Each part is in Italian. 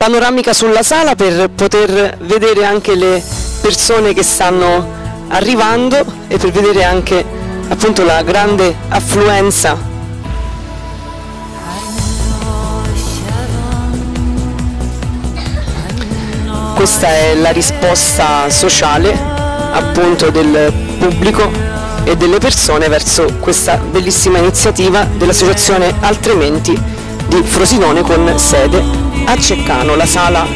panoramica sulla sala per poter vedere anche le persone che stanno arrivando e per vedere anche appunto la grande affluenza. Questa è la risposta sociale appunto del pubblico e delle persone verso questa bellissima iniziativa dell'associazione Altrimenti di Frosinone con sede a Ceccano. La sala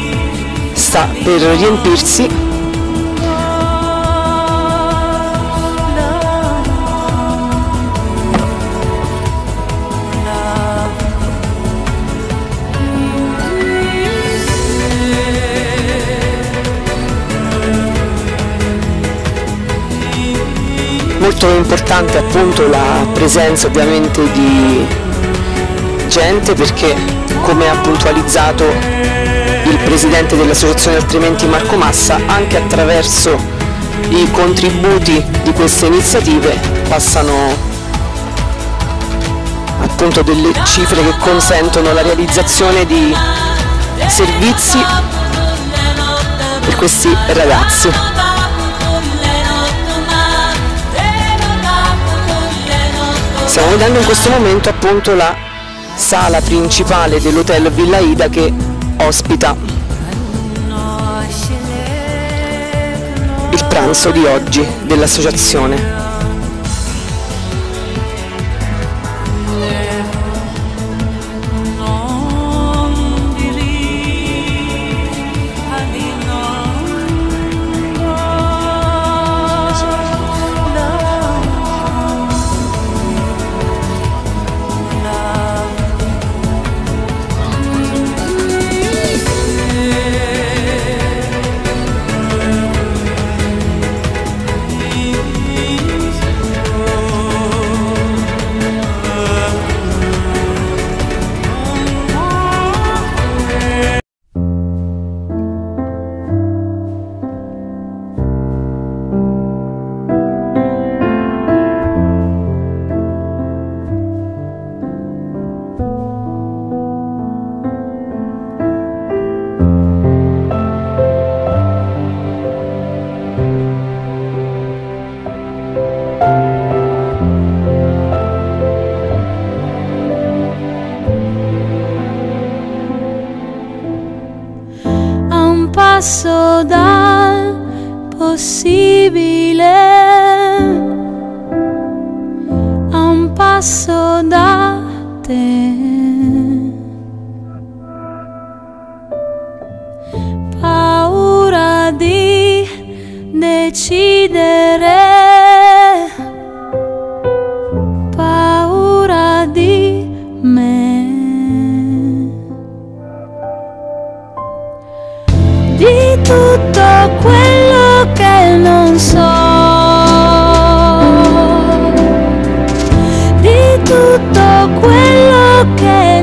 sta per riempirsi molto importante appunto la presenza ovviamente di gente perché come ha puntualizzato il presidente dell'associazione altrimenti Marco Massa anche attraverso i contributi di queste iniziative passano appunto delle cifre che consentono la realizzazione di servizi per questi ragazzi. Stiamo vedendo in questo momento appunto la sala principale dell'hotel Villa Ida che ospita il pranzo di oggi dell'associazione. di tutto quello che non so, di tutto quello che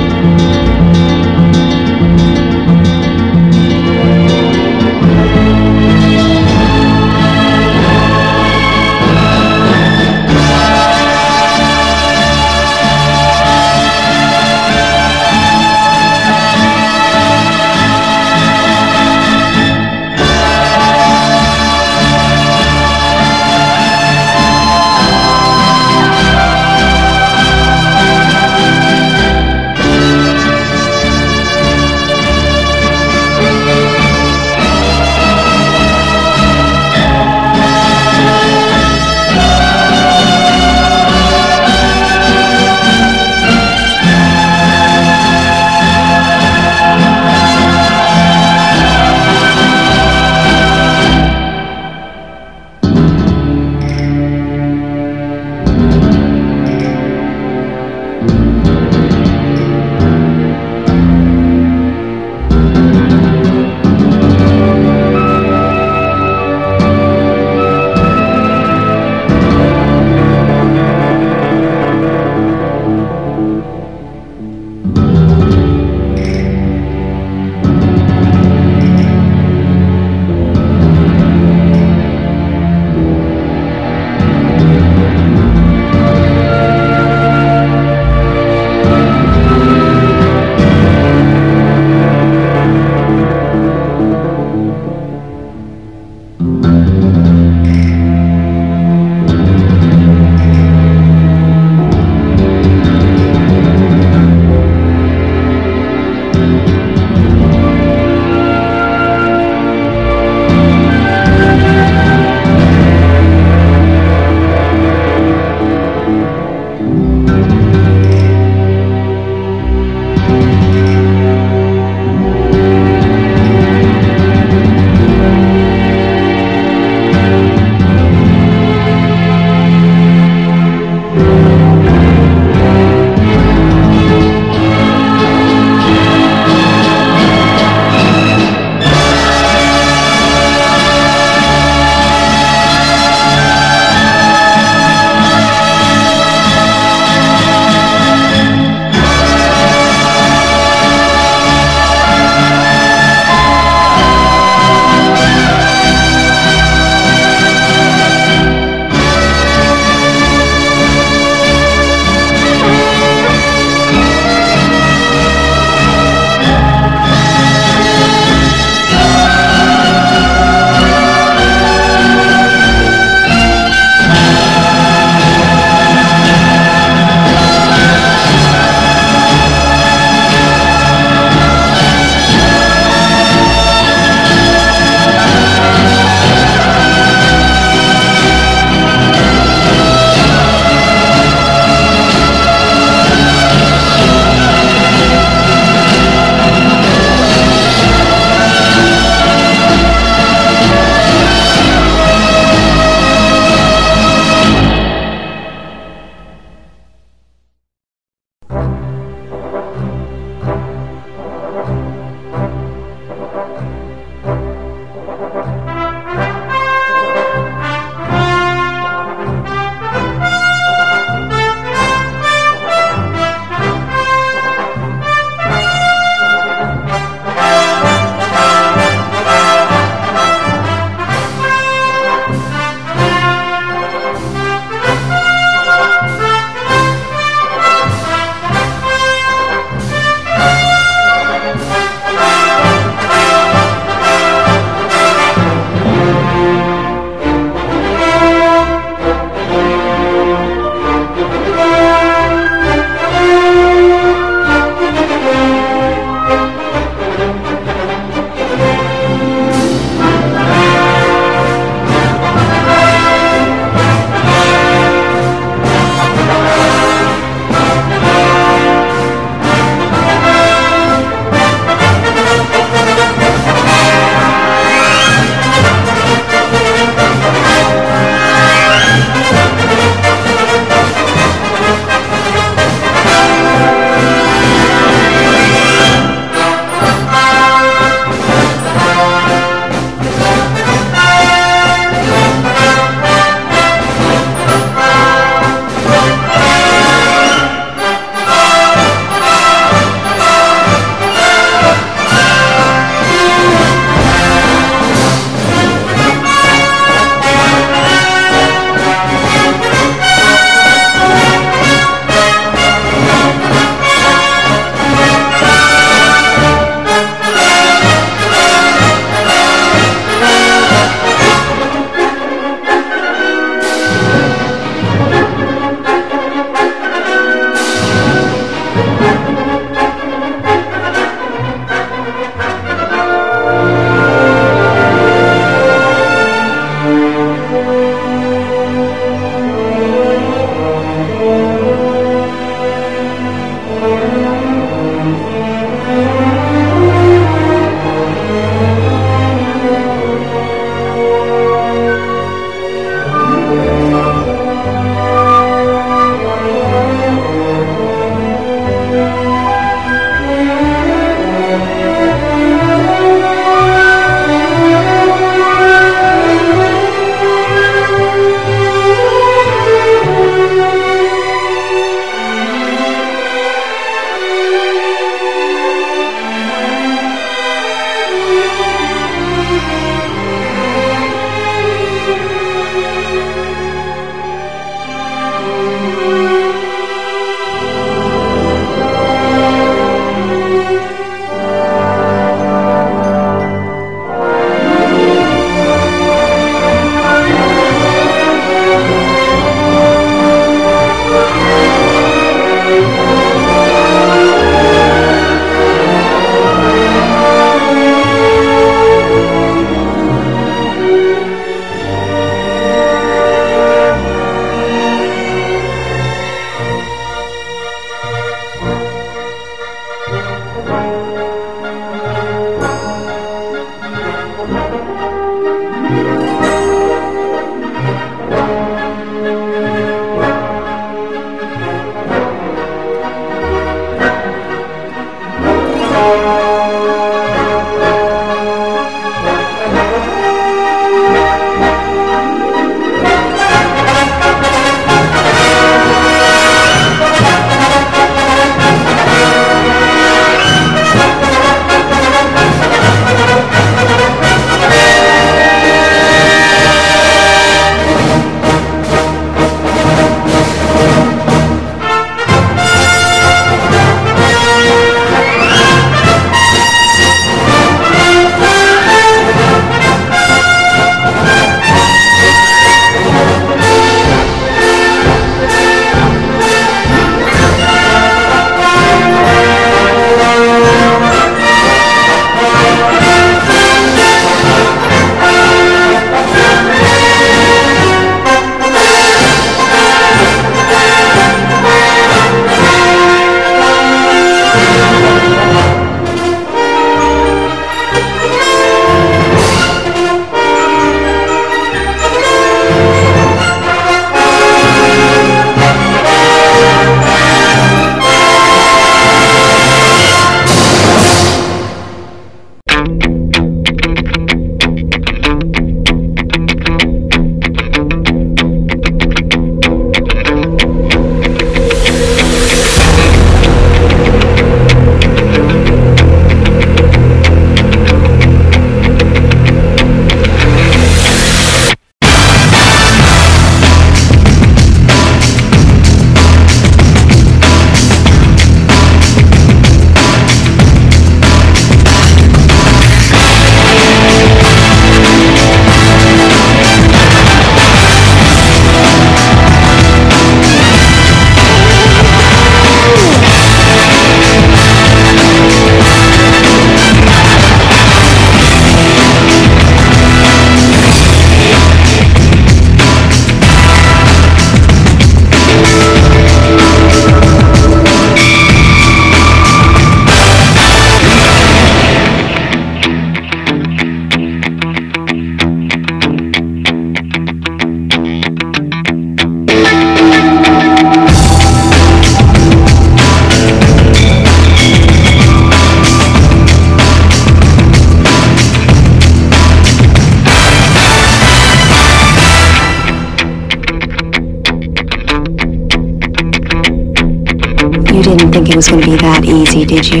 was going to be that easy, did you?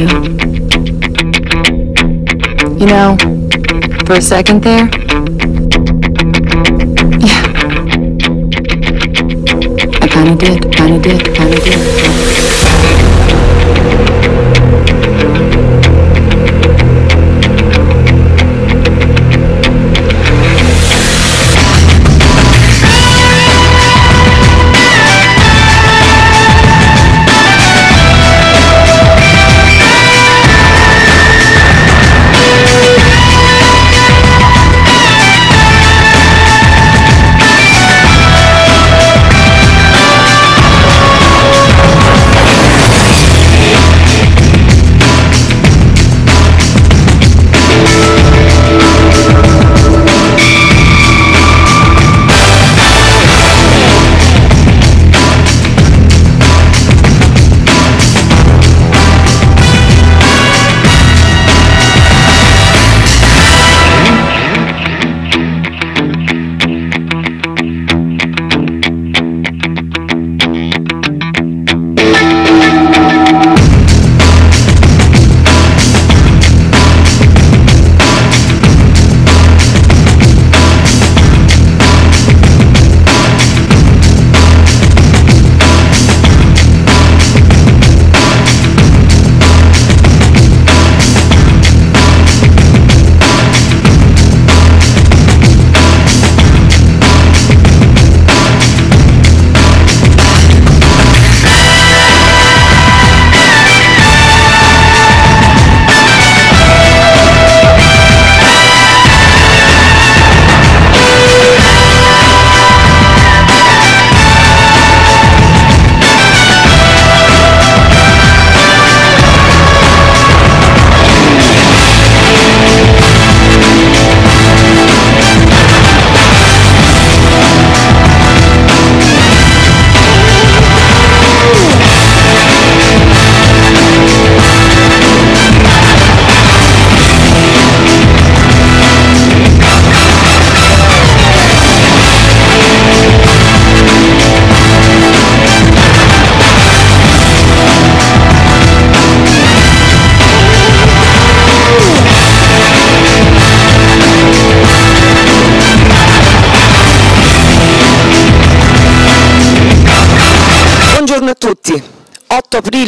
You know, for a second there, yeah. I kinda did, kinda did, kinda did.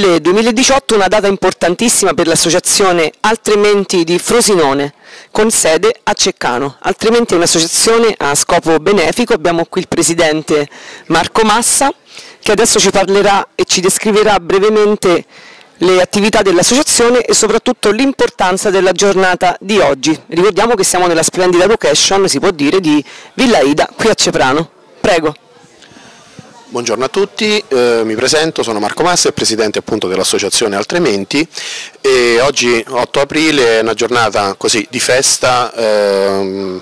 Aprile 2018 una data importantissima per l'associazione Altrimenti di Frosinone con sede a Ceccano. Altrimenti è un'associazione a scopo benefico, abbiamo qui il presidente Marco Massa che adesso ci parlerà e ci descriverà brevemente le attività dell'associazione e soprattutto l'importanza della giornata di oggi. Ricordiamo che siamo nella splendida location, si può dire, di Villa Ida qui a Ceprano. Prego. Buongiorno a tutti, eh, mi presento, sono Marco Massa, presidente dell'associazione Altrimenti e oggi 8 aprile è una giornata così di festa ehm,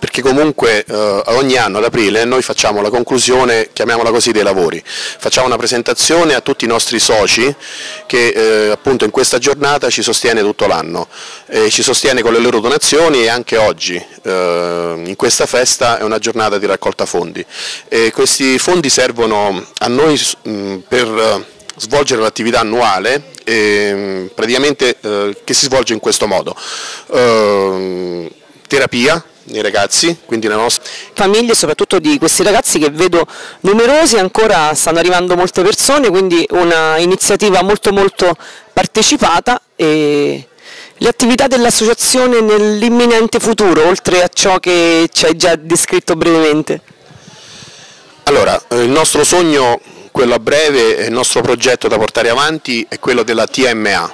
perché comunque eh, ogni anno ad aprile noi facciamo la conclusione, chiamiamola così, dei lavori, facciamo una presentazione a tutti i nostri soci che eh, appunto in questa giornata ci sostiene tutto l'anno, eh, ci sostiene con le loro donazioni e anche oggi in questa festa è una giornata di raccolta fondi. E questi fondi servono a noi mh, per eh, svolgere l'attività annuale eh, praticamente eh, che si svolge in questo modo. Eh, terapia nei ragazzi, quindi la nostra famiglie, soprattutto di questi ragazzi che vedo numerosi, ancora stanno arrivando molte persone, quindi una iniziativa molto molto partecipata e le attività dell'associazione nell'imminente futuro, oltre a ciò che ci hai già descritto brevemente. Allora, eh, il nostro sogno, quello a breve, il nostro progetto da portare avanti è quello della TMA,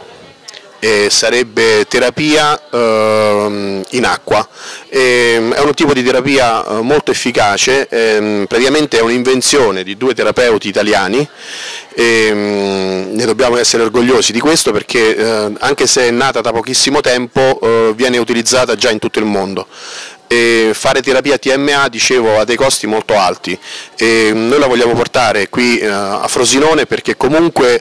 e sarebbe terapia ehm, in acqua. E, è un tipo di terapia eh, molto efficace, ehm, praticamente è un'invenzione di due terapeuti italiani e mm, ne dobbiamo essere orgogliosi di questo perché eh, anche se è nata da pochissimo tempo eh, viene utilizzata già in tutto il mondo. Fare terapia TMA dicevo ha dei costi molto alti e noi la vogliamo portare qui eh, a Frosinone perché comunque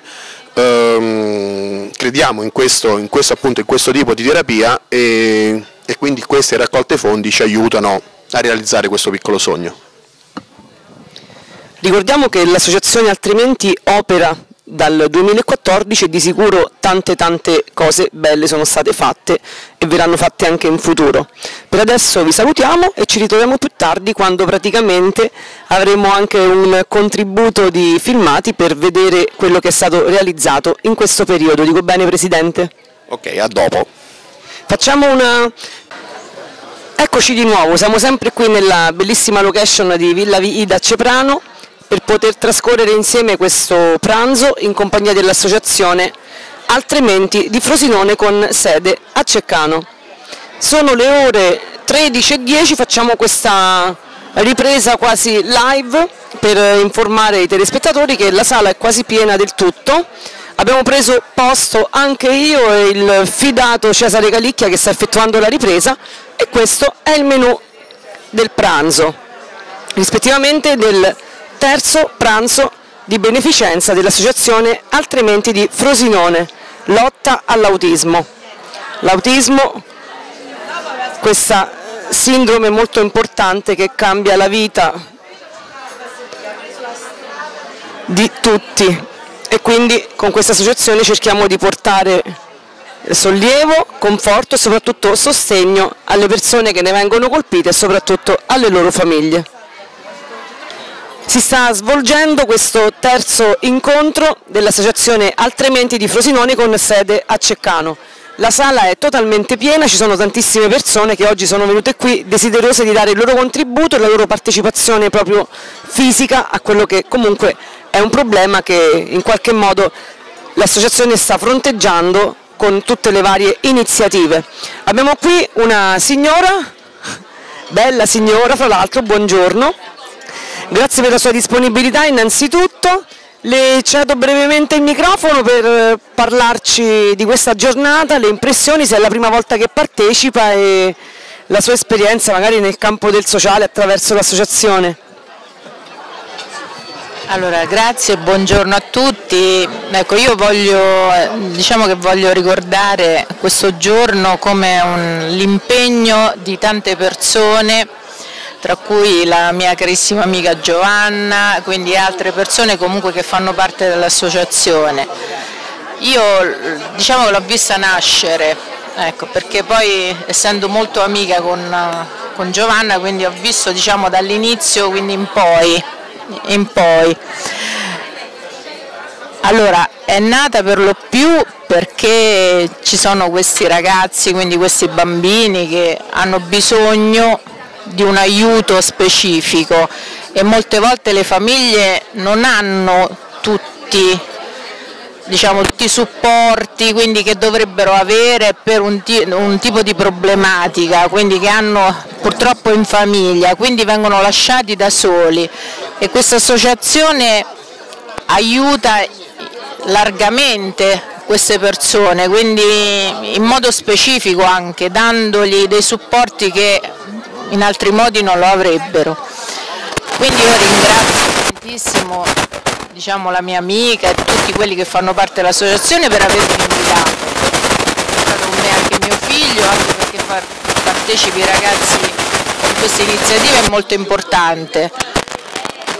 ehm, crediamo in questo, in, questo, appunto, in questo tipo di terapia e, e quindi queste raccolte fondi ci aiutano a realizzare questo piccolo sogno. Ricordiamo che l'associazione altrimenti opera dal 2014 e di sicuro tante tante cose belle sono state fatte e verranno fatte anche in futuro. Per adesso vi salutiamo e ci ritroviamo più tardi quando praticamente avremo anche un contributo di filmati per vedere quello che è stato realizzato in questo periodo. Dico bene Presidente? Ok, a dopo. Facciamo una... Eccoci di nuovo, siamo sempre qui nella bellissima location di Villa Ida a Ceprano per poter trascorrere insieme questo pranzo in compagnia dell'associazione Altrimenti di Frosinone con sede a Ceccano. Sono le ore 13.10, facciamo questa ripresa quasi live per informare i telespettatori che la sala è quasi piena del tutto. Abbiamo preso posto anche io e il fidato Cesare Calicchia che sta effettuando la ripresa e questo è il menù del pranzo, rispettivamente del terzo pranzo di beneficenza dell'associazione Altrimenti di Frosinone, lotta all'autismo. L'autismo, questa sindrome molto importante che cambia la vita di tutti e quindi con questa associazione cerchiamo di portare sollievo, conforto e soprattutto sostegno alle persone che ne vengono colpite e soprattutto alle loro famiglie. Si sta svolgendo questo terzo incontro dell'associazione Altrimenti di Frosinone con sede a Ceccano. La sala è totalmente piena, ci sono tantissime persone che oggi sono venute qui desiderose di dare il loro contributo e la loro partecipazione proprio fisica a quello che comunque è un problema che in qualche modo l'associazione sta fronteggiando con tutte le varie iniziative. Abbiamo qui una signora, bella signora fra l'altro, buongiorno. Grazie per la sua disponibilità innanzitutto. Le cedo brevemente il microfono per parlarci di questa giornata, le impressioni, se è la prima volta che partecipa e la sua esperienza magari nel campo del sociale attraverso l'associazione. Allora, grazie, buongiorno a tutti. Ecco, io voglio, diciamo che voglio ricordare questo giorno come l'impegno di tante persone tra cui la mia carissima amica Giovanna, quindi altre persone comunque che fanno parte dell'associazione. Io diciamo che l'ho vista nascere, ecco, perché poi essendo molto amica con, con Giovanna, quindi ho visto diciamo, dall'inizio quindi in poi, in poi. Allora, è nata per lo più perché ci sono questi ragazzi, quindi questi bambini che hanno bisogno di un aiuto specifico e molte volte le famiglie non hanno tutti, diciamo, tutti i supporti che dovrebbero avere per un, un, tipo di problematica, quindi che hanno purtroppo in famiglia, quindi vengono lasciati da soli. E questa associazione aiuta largamente queste persone, quindi in modo specifico anche, dandogli dei supporti che in altri modi non lo avrebbero. Quindi io ringrazio tantissimo diciamo, la mia amica e tutti quelli che fanno parte dell'associazione per avermi invitato. È stato con me anche mio figlio, anche perché far partecipi i ragazzi con questa iniziativa è molto importante.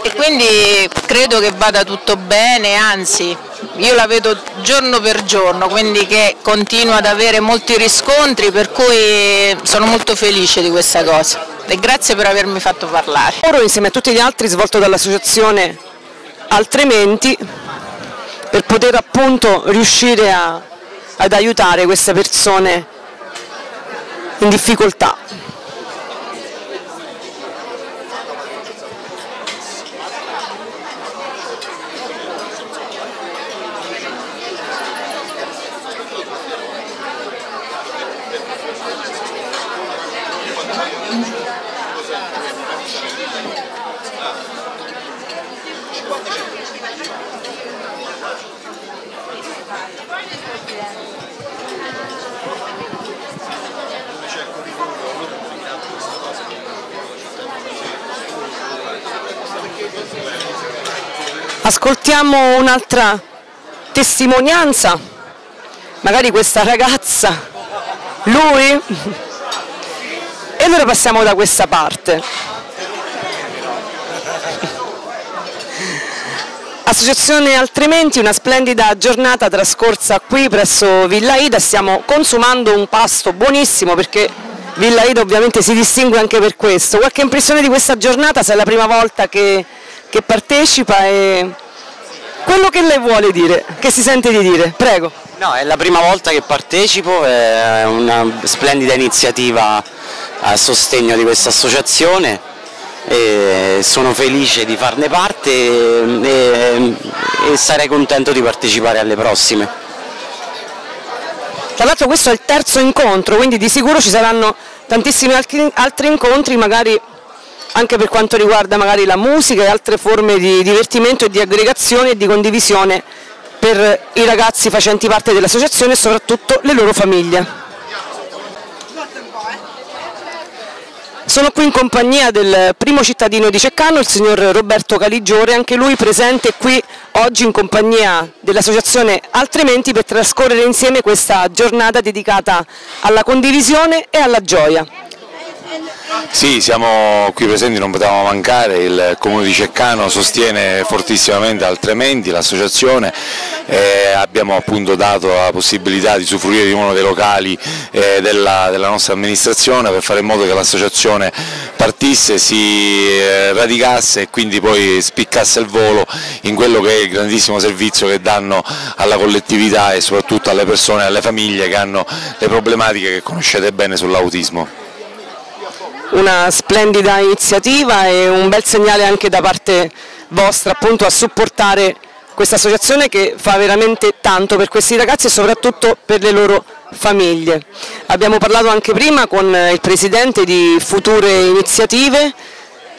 E quindi credo che vada tutto bene, anzi io la vedo giorno per giorno, quindi che continua ad avere molti riscontri, per cui sono molto felice di questa cosa e grazie per avermi fatto parlare. Oro insieme a tutti gli altri svolto dall'associazione Altrimenti per poter appunto riuscire a, ad aiutare queste persone in difficoltà. Ascoltiamo un'altra testimonianza, magari questa ragazza, lui, e allora passiamo da questa parte. Associazione Altrimenti, una splendida giornata trascorsa qui presso Villa Ida, stiamo consumando un pasto buonissimo perché Villa Ida ovviamente si distingue anche per questo. Qualche impressione di questa giornata se è la prima volta che, che partecipa e quello che lei vuole dire, che si sente di dire, prego. No, è la prima volta che partecipo, è una splendida iniziativa a sostegno di questa associazione e sono felice di farne parte e, e sarei contento di partecipare alle prossime. Tra l'altro questo è il terzo incontro, quindi di sicuro ci saranno tantissimi altri, altri incontri, magari anche per quanto riguarda magari la musica e altre forme di divertimento e di aggregazione e di condivisione per i ragazzi facenti parte dell'associazione e soprattutto le loro famiglie. Sono qui in compagnia del primo cittadino di Ceccano, il signor Roberto Caligiore, anche lui presente qui oggi in compagnia dell'associazione Altrimenti per trascorrere insieme questa giornata dedicata alla condivisione e alla gioia. Sì, siamo qui presenti, non potevamo mancare, il Comune di Ceccano sostiene fortissimamente Altrimenti, l'associazione, eh, abbiamo appunto dato la possibilità di usufruire di uno dei locali eh, della, della, nostra amministrazione per fare in modo che l'associazione partisse, si eh, radicasse e quindi poi spiccasse il volo in quello che è il grandissimo servizio che danno alla collettività e soprattutto alle persone e alle famiglie che hanno le problematiche che conoscete bene sull'autismo una splendida iniziativa e un bel segnale anche da parte vostra appunto a supportare questa associazione che fa veramente tanto per questi ragazzi e soprattutto per le loro famiglie. Abbiamo parlato anche prima con il Presidente di future iniziative,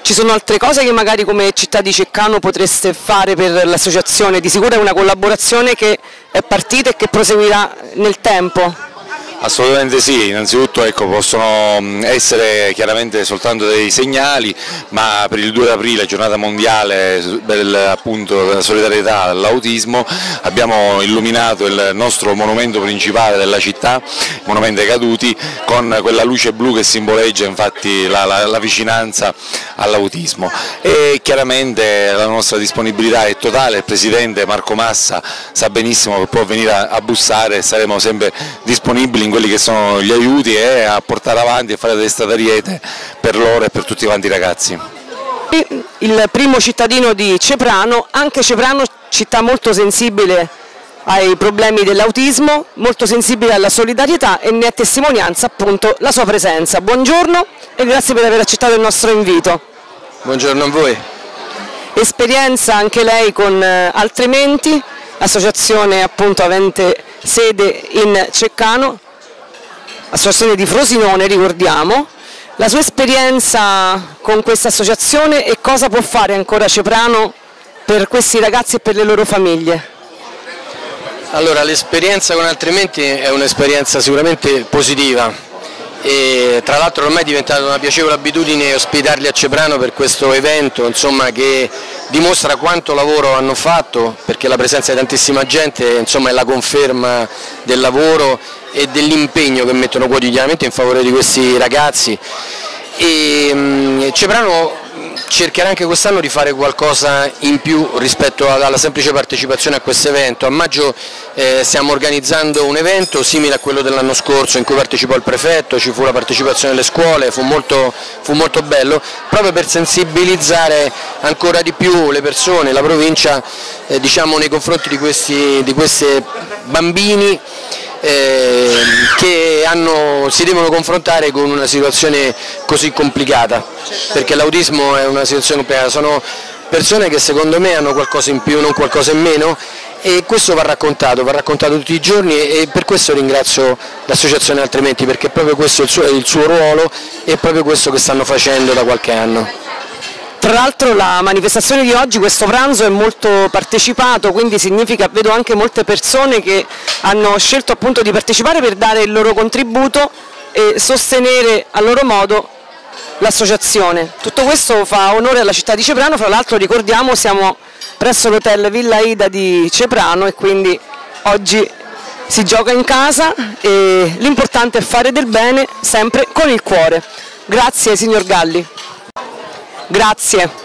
ci sono altre cose che magari come città di Ceccano potreste fare per l'associazione, di sicuro è una collaborazione che è partita e che proseguirà nel tempo. Assolutamente sì, innanzitutto ecco, possono mm, essere chiaramente soltanto dei segnali, ma per il 2 aprile, giornata mondiale del, appunto, della solidarietà all'autismo, abbiamo illuminato il nostro monumento principale della città, il monumento ai caduti, con quella luce blu che simboleggia infatti la, la, la vicinanza all'autismo. E chiaramente la nostra disponibilità è totale, il Presidente Marco Massa sa benissimo che può venire a, a bussare, saremo sempre disponibili in quelli che sono gli aiuti e a portare avanti e fare delle statariete per loro e per tutti quanti i ragazzi. Il primo cittadino di Ceprano, anche Ceprano città molto sensibile ai problemi dell'autismo, molto sensibile alla solidarietà e ne è testimonianza appunto la sua presenza. Buongiorno e grazie per aver accettato il nostro invito. Buongiorno a voi. Esperienza anche lei con eh, Altrimenti, associazione appunto avente sede in Ceccano, associazione di Frosinone, ricordiamo, la sua esperienza con questa associazione e cosa può fare ancora Ceprano per questi ragazzi e per le loro famiglie? Allora, l'esperienza con Altrimenti è un'esperienza sicuramente positiva e tra l'altro ormai è diventata una piacevole abitudine ospitarli a Ceprano per questo evento insomma, che dimostra quanto lavoro hanno fatto perché la presenza di tantissima gente insomma, è la conferma del lavoro e dell'impegno che mettono quotidianamente in favore di questi ragazzi. E, um, Ceprano cercherà anche quest'anno di fare qualcosa in più rispetto alla semplice partecipazione a questo evento. A maggio eh, stiamo organizzando un evento simile a quello dell'anno scorso in cui partecipò il prefetto, ci fu la partecipazione delle scuole, fu molto, fu molto bello, proprio per sensibilizzare ancora di più le persone, la provincia eh, diciamo, nei confronti di questi, di questi bambini eh, che hanno, si devono confrontare con una situazione così complicata, perché l'autismo è una situazione complicata, sono persone che secondo me hanno qualcosa in più, non qualcosa in meno e questo va raccontato, va raccontato tutti i giorni e per questo ringrazio l'associazione Altrimenti perché proprio questo è il suo, è il suo ruolo e è proprio questo che stanno facendo da qualche anno. Tra l'altro la manifestazione di oggi, questo pranzo è molto partecipato, quindi significa, vedo anche molte persone che hanno scelto appunto di partecipare per dare il loro contributo e sostenere a loro modo l'associazione. Tutto questo fa onore alla città di Ceprano, fra l'altro ricordiamo siamo presso l'hotel Villa Ida di Ceprano e quindi oggi si gioca in casa e l'importante è fare del bene sempre con il cuore. Grazie signor Galli. Grazie.